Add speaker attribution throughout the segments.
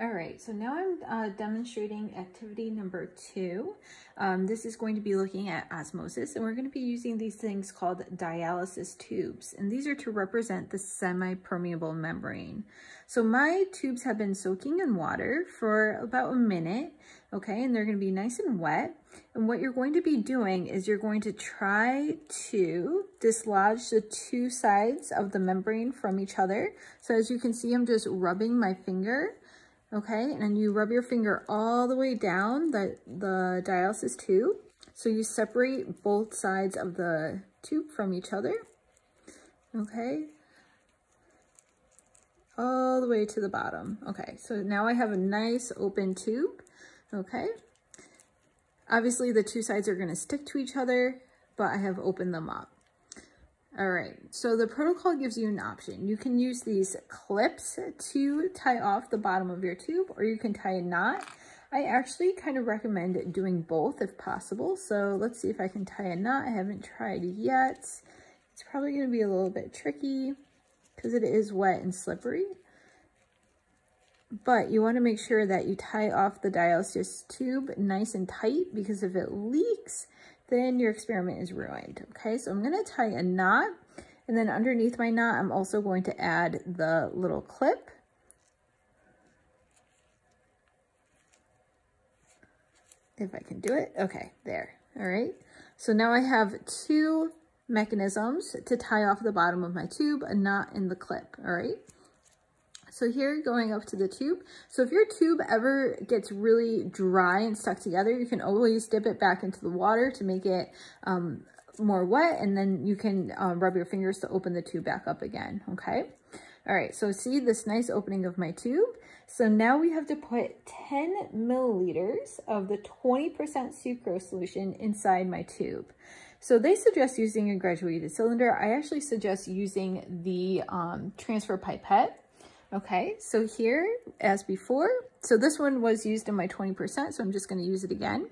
Speaker 1: All right, so now I'm uh, demonstrating activity number two. Um, this is going to be looking at osmosis, and we're going to be using these things called dialysis tubes, and these are to represent the semi-permeable membrane. So my tubes have been soaking in water for about a minute, okay, and they're going to be nice and wet. And what you're going to be doing is you're going to try to dislodge the two sides of the membrane from each other. So as you can see, I'm just rubbing my finger okay? And you rub your finger all the way down the, the dialysis tube. So you separate both sides of the tube from each other, okay? All the way to the bottom. Okay, so now I have a nice open tube, okay? Obviously the two sides are gonna stick to each other, but I have opened them up. All right, so the protocol gives you an option. You can use these clips to tie off the bottom of your tube, or you can tie a knot. I actually kind of recommend doing both if possible. So let's see if I can tie a knot. I haven't tried yet. It's probably gonna be a little bit tricky because it is wet and slippery. But you wanna make sure that you tie off the dialysis tube nice and tight because if it leaks, then your experiment is ruined. Okay, so I'm gonna tie a knot and then underneath my knot, I'm also going to add the little clip. If I can do it. Okay, there. All right. So now I have two mechanisms to tie off the bottom of my tube, a knot and the clip. All right. So here going up to the tube. So if your tube ever gets really dry and stuck together, you can always dip it back into the water to make it um, more wet and then you can um, rub your fingers to open the tube back up again, okay? All right, so see this nice opening of my tube. So now we have to put 10 milliliters of the 20% sucrose solution inside my tube. So they suggest using a graduated cylinder. I actually suggest using the um, transfer pipette Okay, so here, as before, so this one was used in my 20%, so I'm just gonna use it again.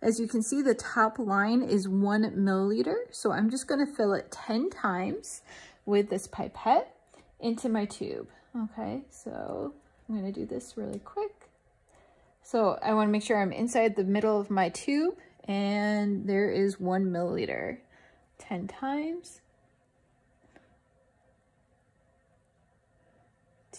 Speaker 1: As you can see, the top line is one milliliter, so I'm just gonna fill it 10 times with this pipette into my tube. Okay, so I'm gonna do this really quick. So I wanna make sure I'm inside the middle of my tube, and there is one milliliter. 10 times.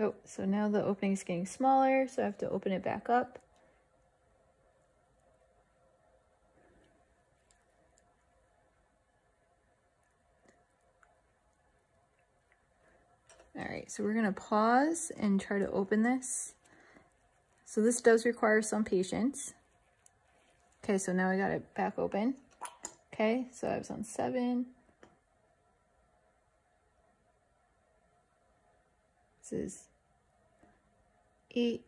Speaker 1: Oh, so now the opening is getting smaller, so I have to open it back up. All right, so we're gonna pause and try to open this. So this does require some patience. Okay, so now I got it back open. Okay, so I was on seven. This is eight,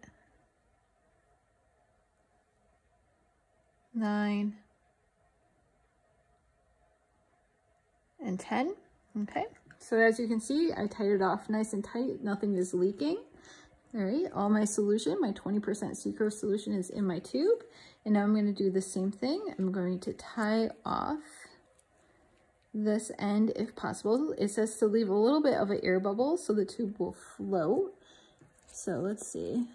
Speaker 1: nine, and 10. Okay, so as you can see, I tied it off nice and tight. Nothing is leaking. All right, all my solution, my 20% sucrose solution is in my tube. And now I'm going to do the same thing. I'm going to tie off this end if possible. It says to leave a little bit of an air bubble so the tube will float. So let's see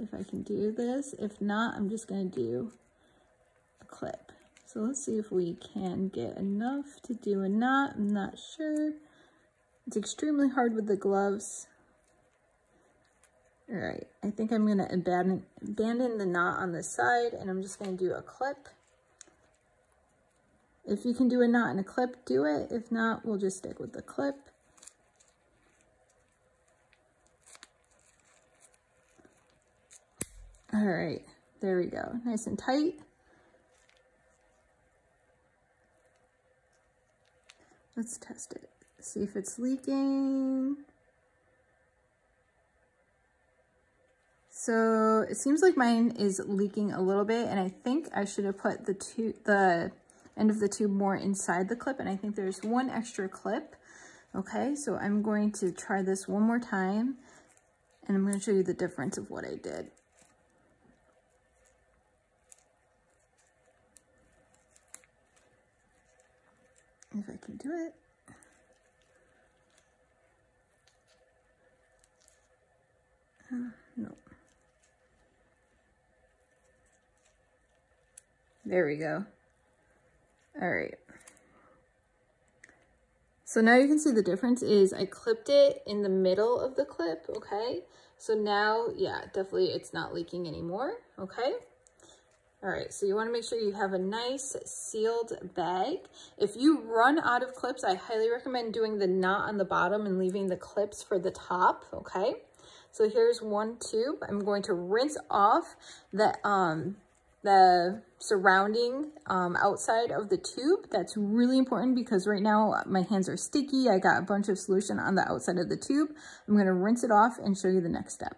Speaker 1: if I can do this. If not, I'm just gonna do a clip. So let's see if we can get enough to do a knot. I'm not sure. It's extremely hard with the gloves. All right, I think I'm gonna abandon, abandon the knot on the side and I'm just gonna do a clip. If you can do a knot in a clip, do it. If not, we'll just stick with the clip. All right, there we go. Nice and tight. Let's test it. See if it's leaking. So it seems like mine is leaking a little bit and I think I should have put the two, the end of the tube more inside the clip and I think there's one extra clip. Okay, so I'm going to try this one more time and I'm going to show you the difference of what I did. If I can do it. No. There we go. All right. So now you can see the difference is I clipped it in the middle of the clip, okay? So now, yeah, definitely it's not leaking anymore, okay? All right, so you wanna make sure you have a nice sealed bag. If you run out of clips, I highly recommend doing the knot on the bottom and leaving the clips for the top, okay? So here's one tube. I'm going to rinse off the, um, the surrounding um, outside of the tube. That's really important because right now my hands are sticky. I got a bunch of solution on the outside of the tube. I'm gonna rinse it off and show you the next step.